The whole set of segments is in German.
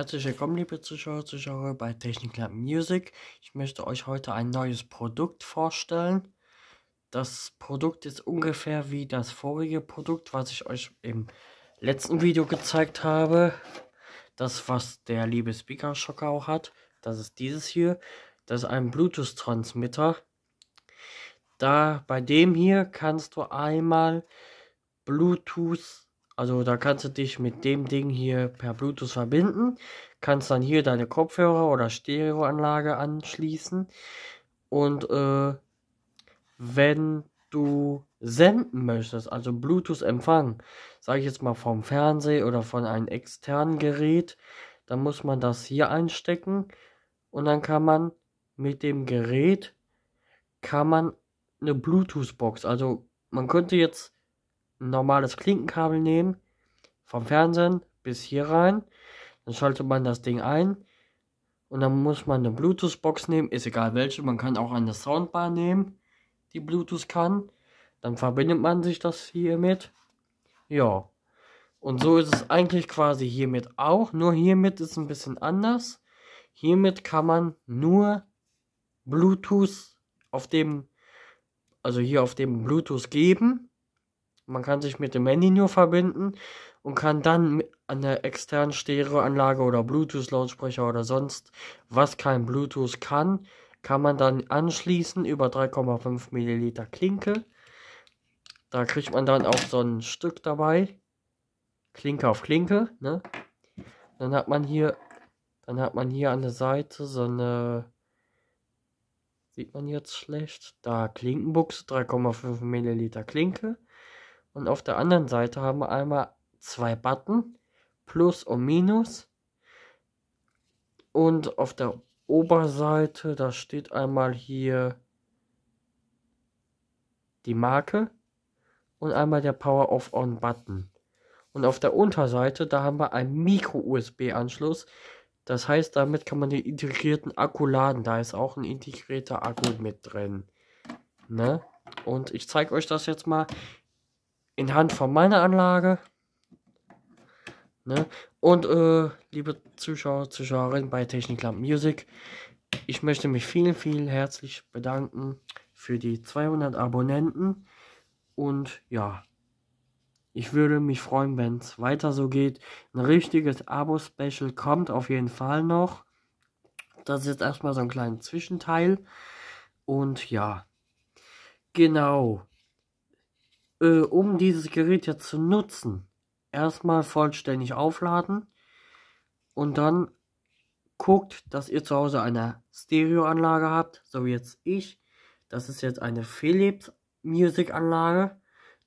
Herzlich willkommen, liebe Zuschauer, Zuschauer bei Technik Lab Music. Ich möchte euch heute ein neues Produkt vorstellen. Das Produkt ist ungefähr wie das vorige Produkt, was ich euch im letzten Video gezeigt habe. Das, was der liebe Speaker Shocker auch hat. Das ist dieses hier. Das ist ein Bluetooth-Transmitter. Da bei dem hier kannst du einmal Bluetooth also da kannst du dich mit dem Ding hier per Bluetooth verbinden. Kannst dann hier deine Kopfhörer oder Stereoanlage anschließen. Und äh, wenn du senden möchtest, also Bluetooth empfangen, sage ich jetzt mal vom Fernseher oder von einem externen Gerät, dann muss man das hier einstecken und dann kann man mit dem Gerät kann man eine Bluetooth Box, also man könnte jetzt normales Klinkenkabel nehmen, vom Fernsehen bis hier rein. Dann schaltet man das Ding ein. Und dann muss man eine Bluetooth-Box nehmen, ist egal welche. Man kann auch eine Soundbar nehmen, die Bluetooth kann. Dann verbindet man sich das hiermit. Ja. Und so ist es eigentlich quasi hiermit auch. Nur hiermit ist es ein bisschen anders. Hiermit kann man nur Bluetooth auf dem, also hier auf dem Bluetooth geben. Man kann sich mit dem Handy nur verbinden und kann dann an der externen Stereoanlage oder Bluetooth-Lautsprecher oder sonst, was kein Bluetooth kann, kann man dann anschließen über 3,5 Milliliter Klinke. Da kriegt man dann auch so ein Stück dabei. Klinke auf Klinke, ne? Dann hat man hier, dann hat man hier an der Seite so eine, sieht man jetzt schlecht, da Klinkenbuchse, 3,5 Milliliter Klinke. Und auf der anderen Seite haben wir einmal zwei Button, Plus und Minus. Und auf der Oberseite, da steht einmal hier die Marke und einmal der Power Off On Button. Und auf der Unterseite, da haben wir einen Micro-USB-Anschluss. Das heißt, damit kann man den integrierten Akku laden. Da ist auch ein integrierter Akku mit drin. Ne? Und ich zeige euch das jetzt mal in Hand von meiner Anlage. Ne? Und äh, liebe Zuschauer, Zuschauerinnen bei Technik Lamp Music, ich möchte mich vielen, vielen herzlich bedanken für die 200 Abonnenten. Und ja, ich würde mich freuen, wenn es weiter so geht. Ein richtiges Abo-Special kommt auf jeden Fall noch. Das ist jetzt erstmal so ein kleiner Zwischenteil. Und ja, genau äh, um dieses Gerät jetzt zu nutzen, erstmal vollständig aufladen und dann guckt, dass ihr zu Hause eine Stereoanlage habt, so wie jetzt ich. Das ist jetzt eine Philips Music Anlage.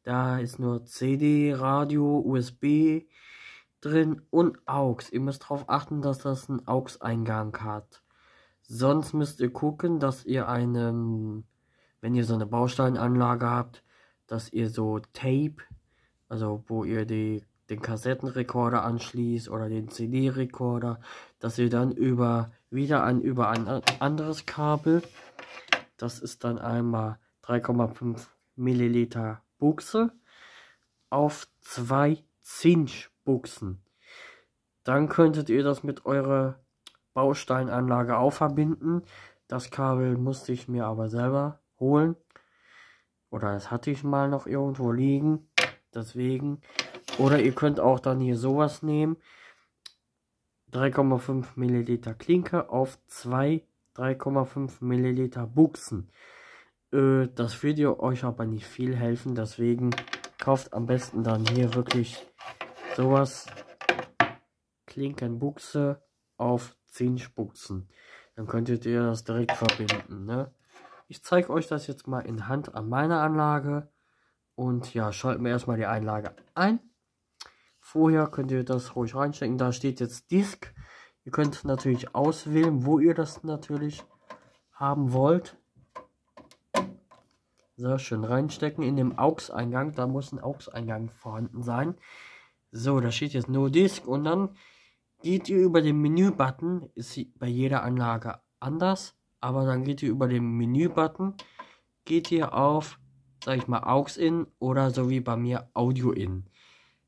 Da ist nur CD, Radio, USB drin und AUX. Ihr müsst darauf achten, dass das einen AUX-Eingang hat. Sonst müsst ihr gucken, dass ihr einen, wenn ihr so eine Bausteinanlage habt, dass ihr so Tape, also wo ihr die, den Kassettenrekorder anschließt oder den CD-Rekorder, dass ihr dann über wieder ein über ein anderes Kabel, das ist dann einmal 3,5 Milliliter Buchse auf zwei Zinch Buchsen. Dann könntet ihr das mit eurer Bausteinanlage auch verbinden. Das Kabel musste ich mir aber selber holen. Oder das hatte ich mal noch irgendwo liegen. Deswegen. Oder ihr könnt auch dann hier sowas nehmen. 3,5 Milliliter Klinke auf 2 3,5 Milliliter Buchsen. Äh, das ihr euch aber nicht viel helfen. Deswegen kauft am besten dann hier wirklich sowas. Klinkenbuchse auf 10 Buchsen. Dann könntet ihr das direkt verbinden. Ne? Ich zeige euch das jetzt mal in Hand an meiner Anlage. Und ja, schalten wir erstmal die Einlage ein. Vorher könnt ihr das ruhig reinstecken. Da steht jetzt Disk. Ihr könnt natürlich auswählen, wo ihr das natürlich haben wollt. So, schön reinstecken in dem AUX-Eingang. Da muss ein AUX-Eingang vorhanden sein. So, da steht jetzt No Disk. Und dann geht ihr über den Menü-Button. Ist bei jeder Anlage anders aber dann geht ihr über den Menü-Button, geht ihr auf, sag ich mal, AUX-In oder so wie bei mir Audio-In.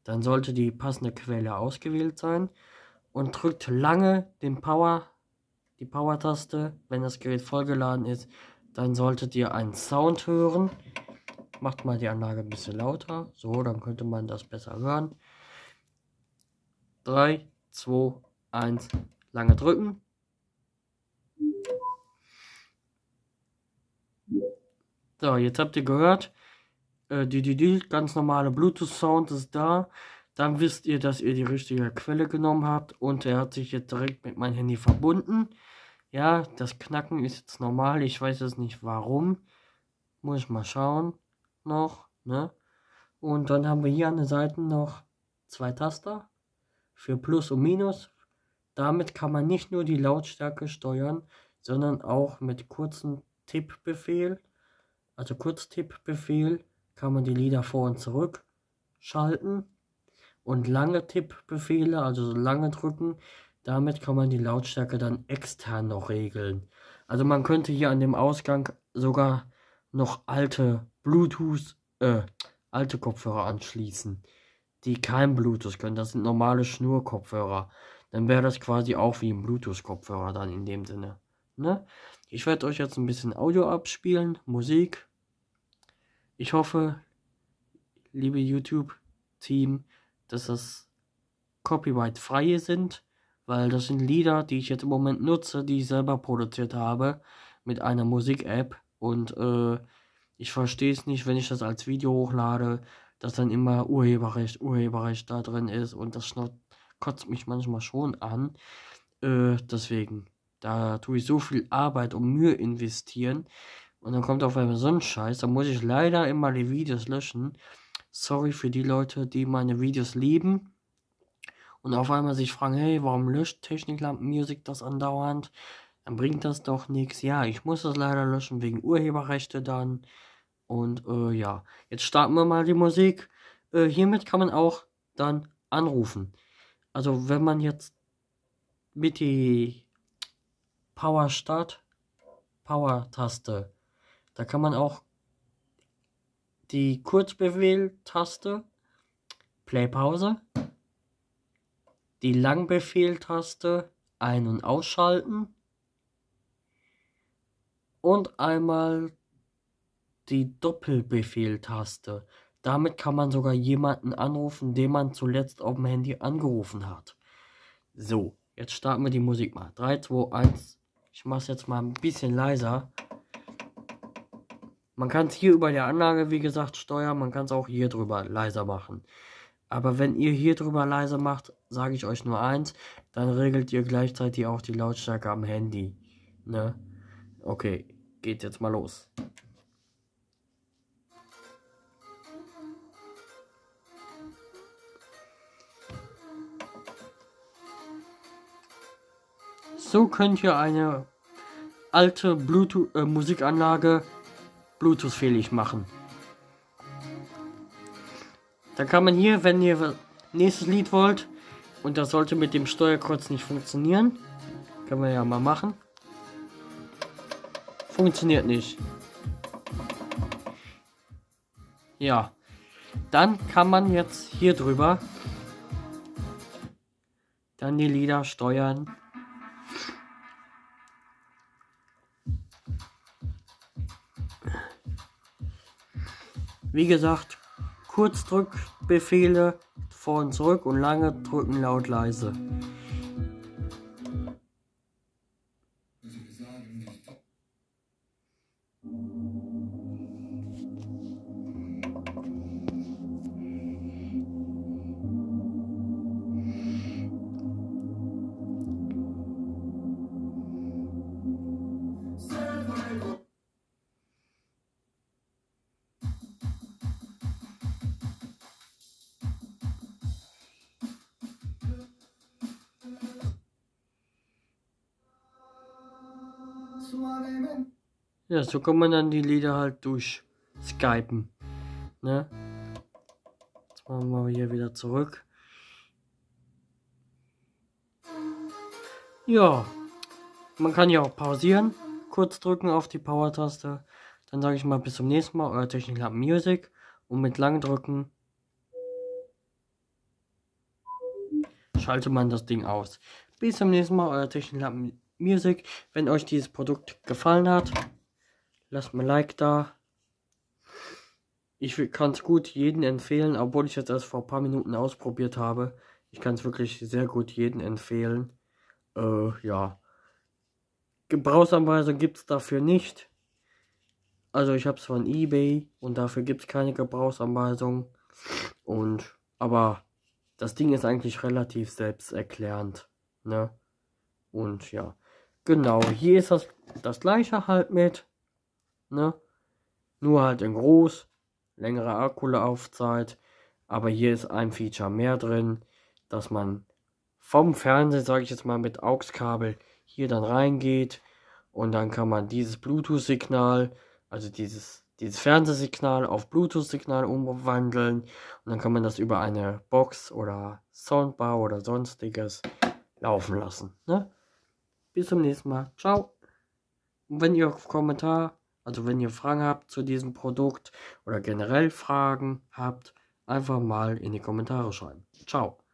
Dann sollte die passende Quelle ausgewählt sein und drückt lange den Power, die Power-Taste, wenn das Gerät vollgeladen ist, dann solltet ihr einen Sound hören. Macht mal die Anlage ein bisschen lauter, so, dann könnte man das besser hören. 3, 2, 1, lange drücken. So, jetzt habt ihr gehört, äh, die, die, die ganz normale Bluetooth-Sound ist da. Dann wisst ihr, dass ihr die richtige Quelle genommen habt und er hat sich jetzt direkt mit meinem Handy verbunden. Ja, das Knacken ist jetzt normal. Ich weiß jetzt nicht warum. Muss ich mal schauen. Noch, ne? Und dann haben wir hier an den Seiten noch zwei Taster für Plus und Minus. Damit kann man nicht nur die Lautstärke steuern, sondern auch mit kurzen Tippbefehl, also Kurztippbefehl, kann man die Lieder vor und zurück schalten und lange Tippbefehle, also so lange drücken. Damit kann man die Lautstärke dann extern noch regeln. Also man könnte hier an dem Ausgang sogar noch alte Bluetooth, äh, alte Kopfhörer anschließen, die kein Bluetooth können. Das sind normale Schnurkopfhörer. Dann wäre das quasi auch wie ein Bluetooth-Kopfhörer dann in dem Sinne. Ne? Ich werde euch jetzt ein bisschen Audio abspielen, Musik. Ich hoffe, liebe YouTube-Team, dass das copyright-freie sind, weil das sind Lieder, die ich jetzt im Moment nutze, die ich selber produziert habe mit einer Musik-App und äh, ich verstehe es nicht, wenn ich das als Video hochlade, dass dann immer Urheberrecht, Urheberrecht da drin ist und das kotzt mich manchmal schon an. Äh, deswegen, da tue ich so viel Arbeit und Mühe investieren und dann kommt auf einmal so ein Scheiß, da muss ich leider immer die Videos löschen Sorry für die Leute, die meine Videos lieben und auf einmal sich fragen, hey, warum löscht Techniklampen Music das andauernd? Dann bringt das doch nichts. Ja, ich muss das leider löschen wegen Urheberrechte dann. Und äh, ja, jetzt starten wir mal die Musik. Äh, hiermit kann man auch dann anrufen. Also wenn man jetzt mit die Power Start Power Taste, da kann man auch die Kurzbefehl-Taste, Play-Pause, die Langbefehl-Taste, ein- und ausschalten und einmal die Doppelbefehl-Taste. Damit kann man sogar jemanden anrufen, den man zuletzt auf dem Handy angerufen hat. So, jetzt starten wir die Musik mal. 3, 2, 1. Ich mache es jetzt mal ein bisschen leiser. Man kann es hier über der Anlage, wie gesagt, steuern. Man kann es auch hier drüber leiser machen. Aber wenn ihr hier drüber leiser macht, sage ich euch nur eins, dann regelt ihr gleichzeitig auch die Lautstärke am Handy. Ne? Okay, geht jetzt mal los. So könnt ihr eine alte Bluetooth-Musikanlage äh, Bluetooth-fähig machen. Dann kann man hier, wenn ihr nächstes Lied wollt, und das sollte mit dem Steuerkreuz nicht funktionieren, können wir ja mal machen. Funktioniert nicht. Ja. Dann kann man jetzt hier drüber dann die Lieder steuern. Wie gesagt, Kurzdrückbefehle vor und zurück und lange drücken laut leise. Ja, so kann man dann die Lieder halt durch Skypen. Ne? Jetzt machen wir hier wieder zurück. Ja, man kann ja auch pausieren. Kurz drücken auf die Power-Taste. Dann sage ich mal bis zum nächsten Mal, euer Techniklab Music. Und mit lang drücken schaltet man das Ding aus. Bis zum nächsten Mal, euer Techniklab Music. Wenn euch dieses Produkt gefallen hat, lasst mir ein Like da. Ich kann es gut jedem empfehlen, obwohl ich es erst vor ein paar Minuten ausprobiert habe. Ich kann es wirklich sehr gut jedem empfehlen. Äh, ja. Gebrauchsanweisung gibt es dafür nicht. Also ich habe es von eBay und dafür gibt es keine Gebrauchsanweisung. Und aber das Ding ist eigentlich relativ selbsterklärend. Ne? Und ja. Genau, hier ist das, das gleiche halt mit. Ne? Nur halt in groß. Längere Akkulaufzeit. Aber hier ist ein Feature mehr drin, dass man vom Fernseher, sage ich jetzt mal, mit AUX-Kabel hier dann reingeht. Und dann kann man dieses Bluetooth-Signal also dieses, dieses Fernsehsignal auf Bluetooth-Signal umwandeln und dann kann man das über eine Box oder Soundbar oder sonstiges laufen lassen. Ne? Bis zum nächsten Mal. Ciao. Und wenn ihr Kommentar, also wenn ihr Fragen habt zu diesem Produkt oder generell Fragen habt, einfach mal in die Kommentare schreiben. Ciao.